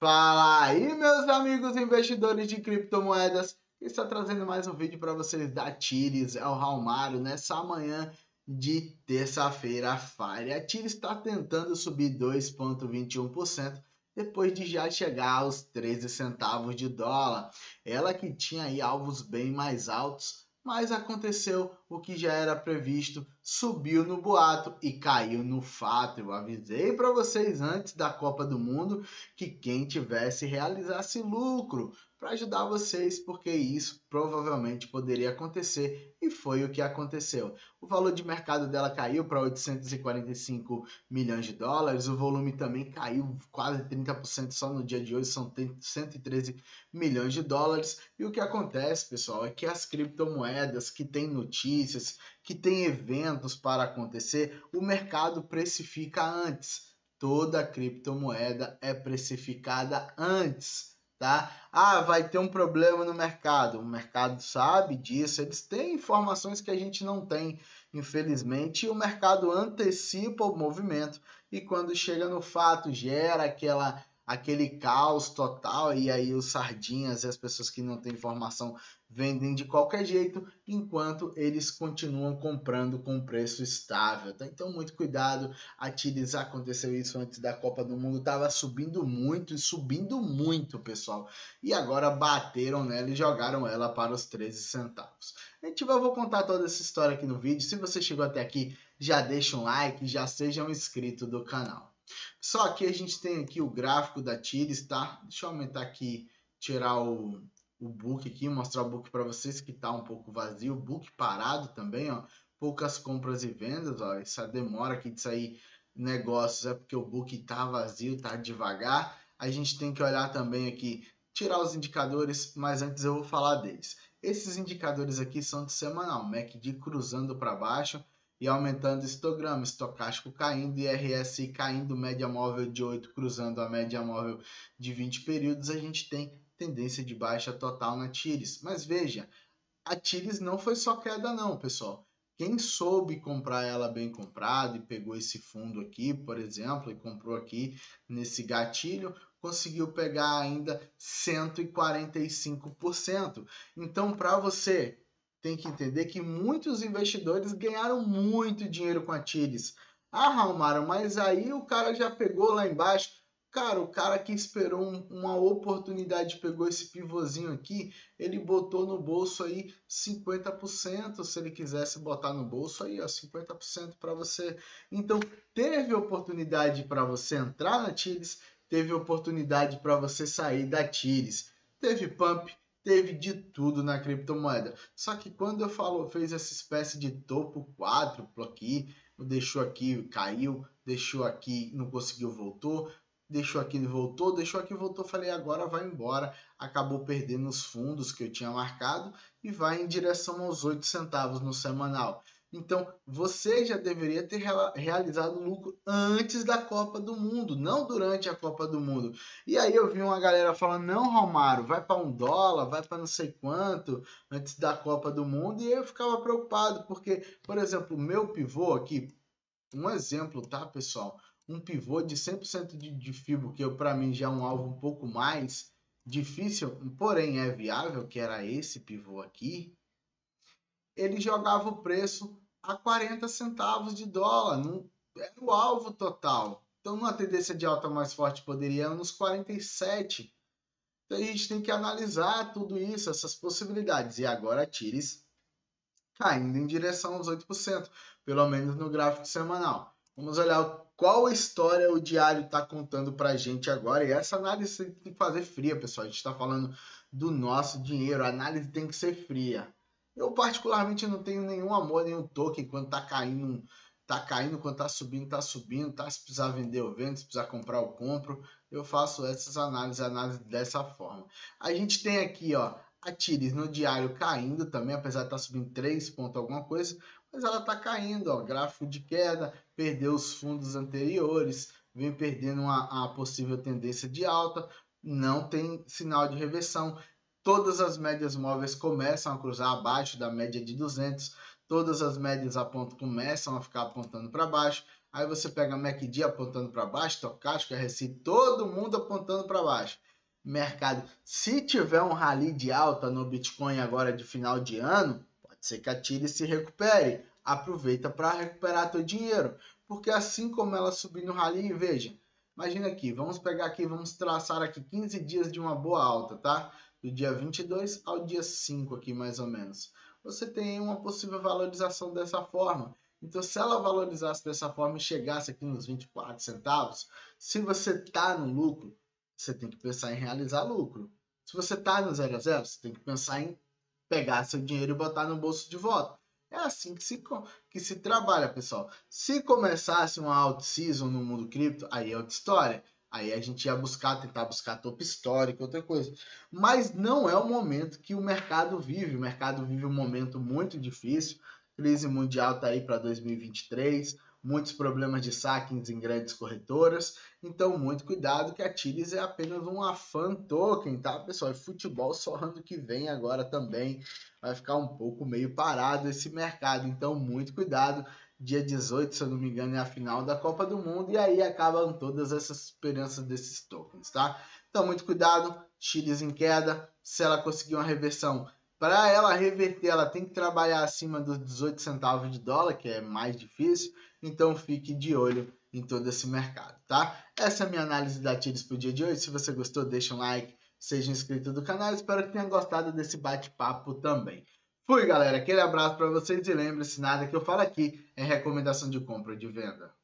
Fala aí, meus amigos investidores de criptomoedas. Está trazendo mais um vídeo para vocês da Tires, é o Ralmário, nessa manhã de terça-feira, Fire. A Tires está tentando subir 2,21% depois de já chegar aos 13 centavos de dólar. Ela que tinha aí alvos bem mais altos, mas aconteceu o que já era previsto, subiu no boato e caiu no fato. Eu avisei para vocês antes da Copa do Mundo que quem tivesse realizasse lucro para ajudar vocês, porque isso provavelmente poderia acontecer e foi o que aconteceu. O valor de mercado dela caiu para 845 milhões de dólares, o volume também caiu quase 30% só no dia de hoje, são 113 milhões de dólares. E o que acontece, pessoal, é que as criptomoedas que têm notícias, que têm eventos para acontecer, o mercado precifica antes. Toda criptomoeda é precificada antes tá? Ah, vai ter um problema no mercado. O mercado sabe disso, eles têm informações que a gente não tem, infelizmente, e o mercado antecipa o movimento e quando chega no fato gera aquela aquele caos total e aí os sardinhas e as pessoas que não têm informação vendem de qualquer jeito, enquanto eles continuam comprando com preço estável. Tá? Então, muito cuidado. A Tides aconteceu isso antes da Copa do Mundo, estava subindo muito e subindo muito, pessoal. E agora bateram nela e jogaram ela para os 13 centavos. A gente vai vou contar toda essa história aqui no vídeo. Se você chegou até aqui, já deixa um like, já seja um inscrito do canal. Só que a gente tem aqui o gráfico da Tires, tá? Deixa eu aumentar aqui, tirar o, o book aqui, mostrar o book para vocês que tá um pouco vazio, book parado também, ó. Poucas compras e vendas, ó. Essa demora aqui de sair negócios é porque o book tá vazio, tá devagar. A gente tem que olhar também aqui, tirar os indicadores, mas antes eu vou falar deles. Esses indicadores aqui são de semanal, MACD cruzando para baixo, e aumentando histograma, estocástico caindo e RSI caindo, média móvel de 8 cruzando a média móvel de 20 períodos, a gente tem tendência de baixa total na Tires. Mas veja, a Tires não foi só queda não, pessoal. Quem soube comprar ela bem comprado e pegou esse fundo aqui, por exemplo, e comprou aqui nesse gatilho, conseguiu pegar ainda 145%. Então, para você tem que entender que muitos investidores ganharam muito dinheiro com a Tires. Ralmaro, mas aí o cara já pegou lá embaixo. Cara, o cara que esperou um, uma oportunidade, pegou esse pivôzinho aqui, ele botou no bolso aí 50%, se ele quisesse botar no bolso aí, ó, 50% para você. Então, teve oportunidade para você entrar na Tires, teve oportunidade para você sair da Tires. Teve pump, teve de tudo na criptomoeda. Só que quando eu falo, fez essa espécie de topo quádruplo aqui, deixou aqui, caiu, deixou aqui, não conseguiu, voltou, deixou aqui, voltou, deixou aqui, voltou, falei, agora vai embora. Acabou perdendo os fundos que eu tinha marcado e vai em direção aos 8 centavos no semanal. Então, você já deveria ter realizado lucro antes da Copa do Mundo, não durante a Copa do Mundo. E aí eu vi uma galera falando: não, Romário, vai para um dólar, vai para não sei quanto antes da Copa do Mundo. E eu ficava preocupado, porque, por exemplo, o meu pivô aqui, um exemplo, tá, pessoal? Um pivô de 100% de, de fibra, que para mim já é um alvo um pouco mais difícil, porém é viável, que era esse pivô aqui. Ele jogava o preço a 40 centavos de dólar. Não, era o alvo total. Então, numa tendência de alta mais forte, poderia nos 47. Então, a gente tem que analisar tudo isso, essas possibilidades. E agora a Tires caindo em direção aos 8%, pelo menos no gráfico semanal. Vamos olhar qual história o diário está contando para a gente agora. E essa análise tem que fazer fria, pessoal. A gente está falando do nosso dinheiro. A análise tem que ser fria. Eu particularmente não tenho nenhum amor, nenhum token quando tá caindo, tá caindo, quando tá subindo, tá subindo, tá? Se precisar vender, eu vendo, se precisar comprar, eu compro. Eu faço essas análises, análises dessa forma. A gente tem aqui, ó, a Tires no diário caindo também, apesar de estar tá subindo 3 pontos alguma coisa, mas ela tá caindo, ó, gráfico de queda, perdeu os fundos anteriores, vem perdendo a possível tendência de alta, não tem sinal de reversão todas as médias móveis começam a cruzar abaixo da média de 200, todas as médias apontam, começam a ficar apontando para baixo, aí você pega MACD apontando para baixo, Tocástico, RSI, todo mundo apontando para baixo. Mercado, se tiver um rally de alta no Bitcoin agora de final de ano, pode ser que a Tire se recupere. Aproveita para recuperar teu dinheiro, porque assim como ela subir no rally, veja, imagina aqui, vamos pegar aqui, vamos traçar aqui 15 dias de uma boa alta, tá? Do dia 22 ao dia 5 aqui mais ou menos. Você tem uma possível valorização dessa forma. Então, se ela valorizasse dessa forma e chegasse aqui nos 24 centavos, se você está no lucro, você tem que pensar em realizar lucro. Se você está no zero a zero, você tem que pensar em pegar seu dinheiro e botar no bolso de volta. É assim que se, que se trabalha, pessoal. Se começasse uma out-season no mundo cripto, aí é outra história. Aí a gente ia buscar, tentar buscar topo histórico, outra coisa. Mas não é o momento que o mercado vive. O mercado vive um momento muito difícil crise mundial está aí para 2023, muitos problemas de saques em grandes corretoras, então muito cuidado que a Tilis é apenas um afan token, tá pessoal? E futebol só ano que vem agora também vai ficar um pouco meio parado esse mercado, então muito cuidado. Dia 18, se eu não me engano, é a final da Copa do Mundo e aí acabam todas essas esperanças desses tokens, tá? Então muito cuidado, Tilis em queda, se ela conseguir uma reversão para ela reverter, ela tem que trabalhar acima dos 18 centavos de dólar, que é mais difícil. Então fique de olho em todo esse mercado, tá? Essa é a minha análise da Tires para o dia de hoje. Se você gostou, deixa um like, seja inscrito do canal. Espero que tenha gostado desse bate-papo também. Fui, galera. Aquele abraço para vocês e lembre-se, nada que eu falo aqui é recomendação de compra ou de venda.